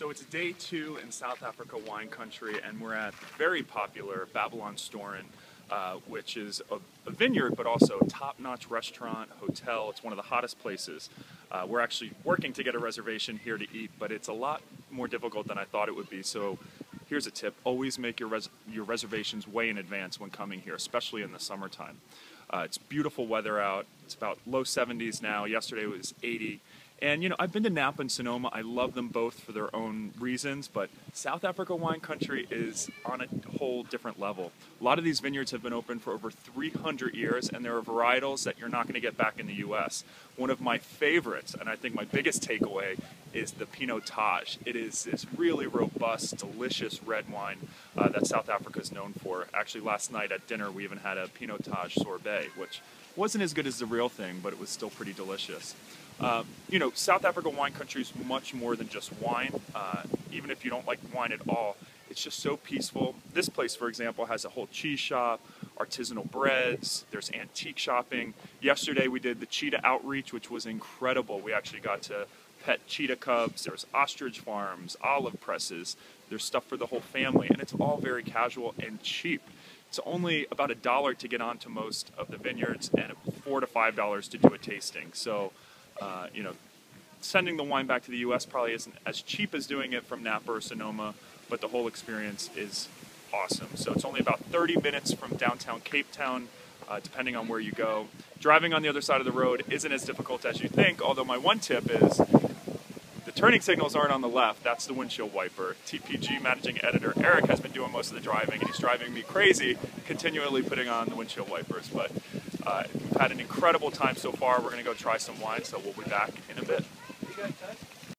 So it's day two in South Africa wine country, and we're at very popular Babylonstoren, uh, which is a, a, vineyard, but also a top-notch restaurant, hotel. It's one of the hottest places. Uh, we're actually working to get a reservation here to eat, but it's a lot more difficult than I thought it would be. So here's a tip: always make your res your reservations way in advance when coming here, especially in the summertime. Uh, it's beautiful weather out. It's about low 70s now. Yesterday was 80. And you know, I've been to Napa and Sonoma. I love them both for their own reasons, but South Africa wine country is on a whole different level. A lot of these vineyards have been open for over 300 years, and there are varietals that you're not going to get back in the U.S. One of my favorites, and I think my biggest takeaway, is the Pinotage. It is this really robust, delicious red wine uh, that South Africa is known for. Actually, last night at dinner, we even had a Pinotage sorbet, which wasn't as good as the real thing, but it was still pretty delicious. Uh, you know, South Africa wine country is much more than just wine. Uh, even if you don't like wine at all, it's just so peaceful. This place, for example, has a whole cheese shop, artisanal breads, there's antique shopping. Yesterday we did the cheetah outreach, which was incredible. We actually got to pet cheetah cubs, there's ostrich farms, olive presses, there's stuff for the whole family, and it's all very casual and cheap. It's only about a dollar to get onto most of the vineyards and four to five dollars to do a tasting. So uh, you know, sending the wine back to the U.S. probably isn't as cheap as doing it from Napa or Sonoma, but the whole experience is awesome. So it's only about 30 minutes from downtown Cape Town, uh, depending on where you go. Driving on the other side of the road isn't as difficult as you think, although my one tip is the turning signals aren't on the left, that's the windshield wiper. TPG managing editor Eric has been doing most of the driving, and he's driving me crazy, continually putting on the windshield wipers. But uh, we've had an incredible time so far. We're going to go try some wine, so we'll be back in a bit.